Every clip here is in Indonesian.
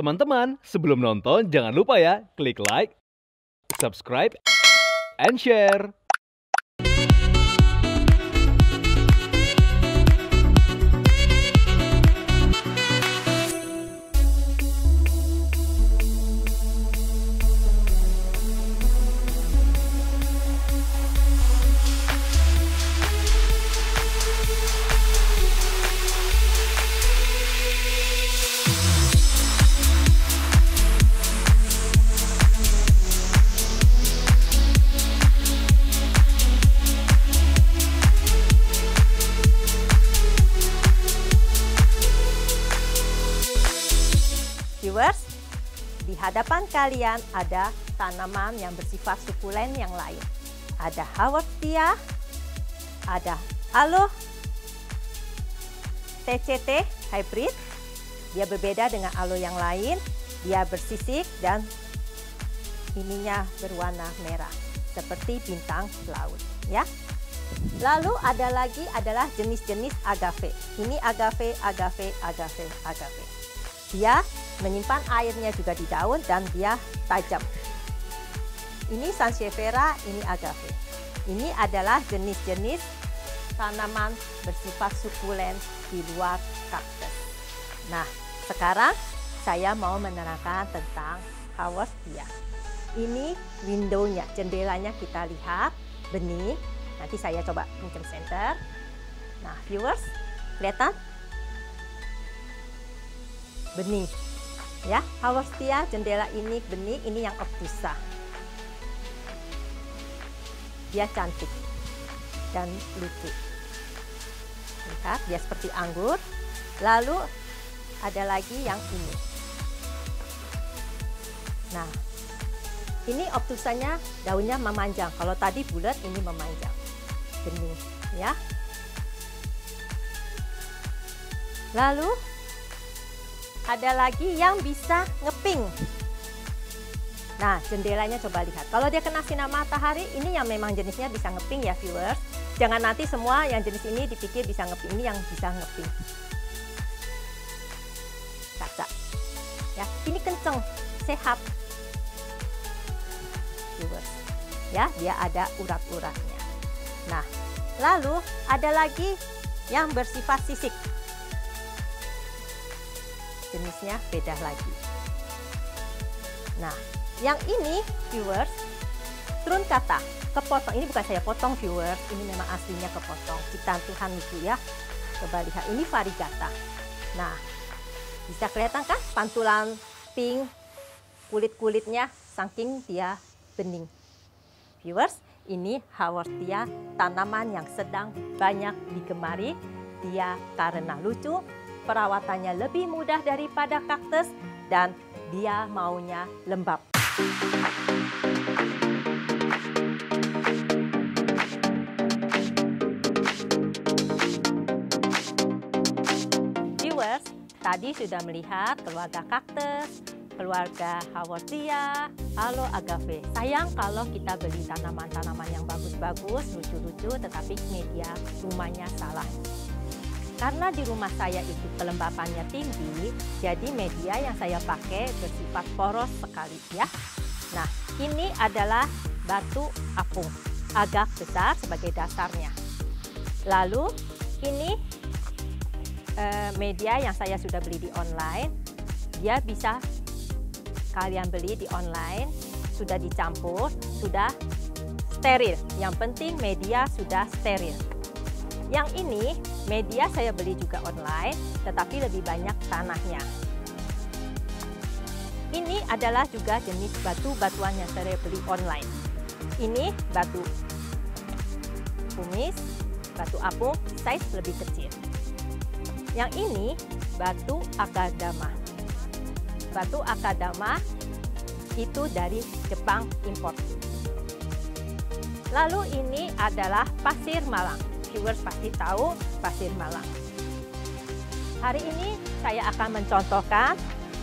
Teman-teman, sebelum nonton jangan lupa ya klik like, subscribe, and share. Hadapan kalian ada tanaman yang bersifat sukulen yang lain. Ada Haworthia, ada Aloe TCT hybrid. Dia berbeda dengan aloe yang lain. Dia bersisik dan ininya berwarna merah seperti bintang laut, ya. Lalu ada lagi adalah jenis-jenis agave. Ini agave, agave, agave, agave. Dia menyimpan airnya juga di daun dan dia tajam. Ini Sansevieria, ini agave. Ini adalah jenis-jenis tanaman bersifat sukulen di luar kaktus. Nah, sekarang saya mau menerangkan tentang Haworthia. Ini windownya, jendelanya kita lihat, benih. Nanti saya coba pinjam center. Nah, viewers, kelihatan? Benih. Ya, Haworthia jendela ini benih, ini yang obtusa. Dia cantik dan lucu. Lihat, dia seperti anggur. Lalu ada lagi yang ini. Nah, ini obtusanya daunnya memanjang. Kalau tadi bulat, ini memanjang. Benih, ya. Lalu ada lagi yang bisa ngeping. Nah, jendelanya coba lihat. Kalau dia kena sinar matahari, ini yang memang jenisnya bisa ngeping ya viewers. Jangan nanti semua yang jenis ini dipikir bisa ngeping. Ini yang bisa ngeping. Kaca. Ya, ini kenceng, sehat. Viewers. Ya, dia ada urat-uratnya. Nah, lalu ada lagi yang bersifat sisik jenisnya beda lagi. Nah, yang ini viewers turun kata kepotong. Ini bukan saya potong viewers, ini memang aslinya kepotong. Ciptaan Tuhan itu ya. Coba lihat, ini varigata. Nah, bisa kelihatan kan pantulan pink kulit-kulitnya saking dia bening. Viewers, ini Haworthia, tanaman yang sedang banyak digemari. Dia karena lucu, perawatannya lebih mudah daripada kaktus dan dia maunya lembab. Viewers, tadi sudah melihat keluarga kaktus, keluarga Haworthia, aloe agave. Sayang kalau kita beli tanaman-tanaman yang bagus-bagus, lucu-lucu, tetapi media rumahnya salah. Karena di rumah saya itu kelembapannya tinggi, jadi media yang saya pakai bersifat poros sekali ya. Nah, ini adalah batu apung, agak besar sebagai dasarnya. Lalu ini eh, media yang saya sudah beli di online, dia bisa kalian beli di online, sudah dicampur, sudah steril. Yang penting media sudah steril. Yang ini media saya beli juga online, tetapi lebih banyak tanahnya. Ini adalah juga jenis batu-batuan yang saya beli online. Ini batu kumis, batu apung, size lebih kecil. Yang ini batu akadama. Batu akadama itu dari Jepang import. Lalu ini adalah pasir malang viewers pasti tahu pasir malang. Hari ini saya akan mencontohkan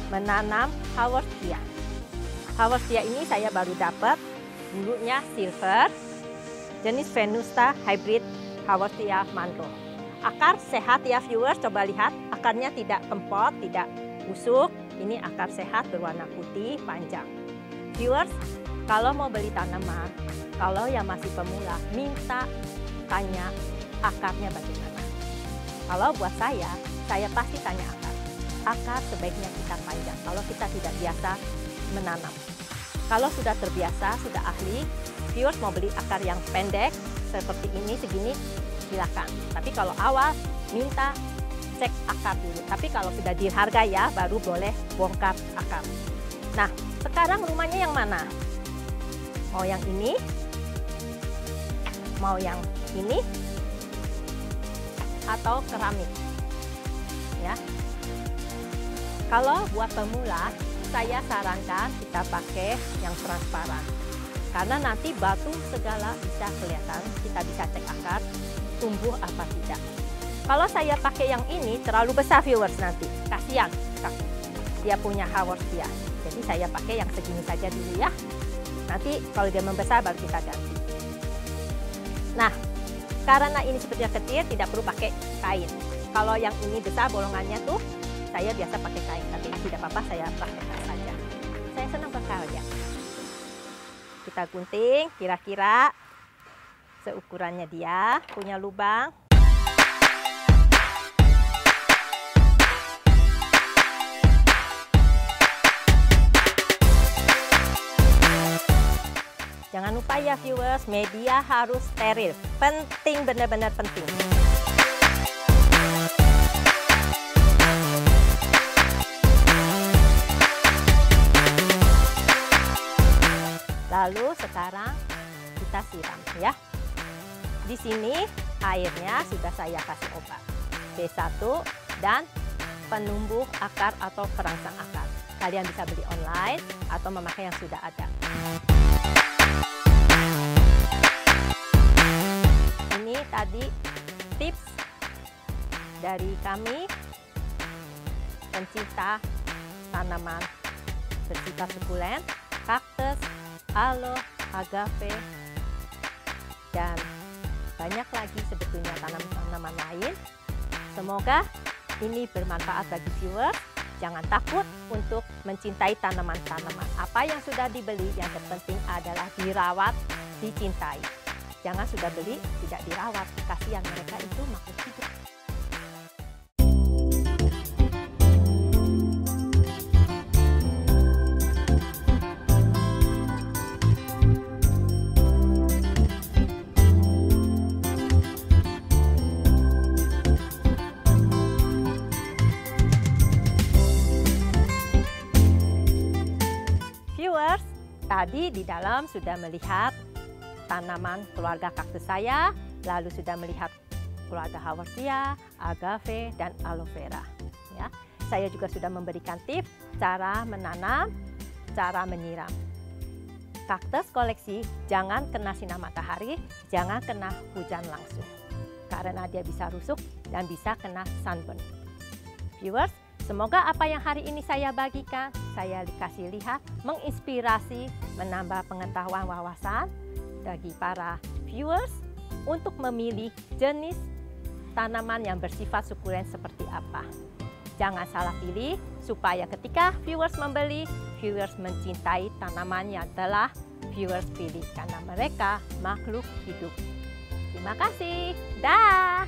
menanam Haworthia. Haworthia ini saya baru dapat bulunya silver, jenis Venusta hybrid Haworthia mangrove. Akar sehat ya viewers, coba lihat akarnya tidak kempot, tidak busuk, Ini akar sehat berwarna putih panjang. Viewers, kalau mau beli tanaman, kalau yang masih pemula, minta tanya akarnya bagaimana. Kalau buat saya, saya pasti tanya akar. Akar sebaiknya kita panjang kalau kita tidak biasa menanam. Kalau sudah terbiasa, sudah ahli, viewers mau beli akar yang pendek seperti ini segini silakan. Tapi kalau awal minta cek akar dulu. Tapi kalau sudah dihargai ya baru boleh bongkar akar. Nah, sekarang rumahnya yang mana? Mau yang ini? Mau yang ini? Atau keramik? Ya. Kalau buat pemula, saya sarankan kita pakai yang transparan karena nanti batu segala bisa kelihatan, kita bisa cek akar, tumbuh apa tidak. Kalau saya pakai yang ini terlalu besar viewers nanti, kasihan dia punya dia. Jadi saya pakai yang segini saja dulu ya. Nanti kalau dia membesar baru kita ganti. Nah, karena ini sepertinya kecil tidak perlu pakai kain. Kalau yang ini besar bolongannya tuh saya biasa pakai kain, tapi tidak apa-apa saya praktekkan saja. Saya senang bekerja kita gunting kira-kira seukurannya dia punya lubang lupa ya viewers, media harus steril. Penting, benar-benar penting. Lalu sekarang kita siram ya. Di sini airnya sudah saya kasih obat B1 dan penumbuh akar atau perangsang akar. Kalian bisa beli online atau memakai yang sudah ada. Tadi tips dari kami pencinta tanaman bersifat sukulen, kaktus, aloe, agave, dan banyak lagi sebetulnya tanaman-tanaman lain. Semoga ini bermanfaat bagi viewer. Jangan takut untuk mencintai tanaman-tanaman. Apa yang sudah dibeli yang terpenting adalah dirawat, dicintai. Jangan sudah beli tidak dirawat. Kasihan mereka itu makhluk hidup. Tadi di dalam sudah melihat tanaman keluarga kaktus saya, lalu sudah melihat keluarga Haworthia, agave, dan aloe vera. Ya, saya juga sudah memberikan tips cara menanam, cara menyiram. Kaktus koleksi jangan kena sinar matahari, jangan kena hujan langsung. Karena dia bisa rusuk dan bisa kena sunburn. Viewers, Semoga apa yang hari ini saya bagikan, saya dikasih lihat, menginspirasi, menambah pengetahuan wawasan bagi para viewers untuk memilih jenis tanaman yang bersifat sukulen seperti apa. Jangan salah pilih supaya ketika viewers membeli, viewers mencintai tanaman yang telah viewers pilih karena mereka makhluk hidup. Terima kasih. Dah.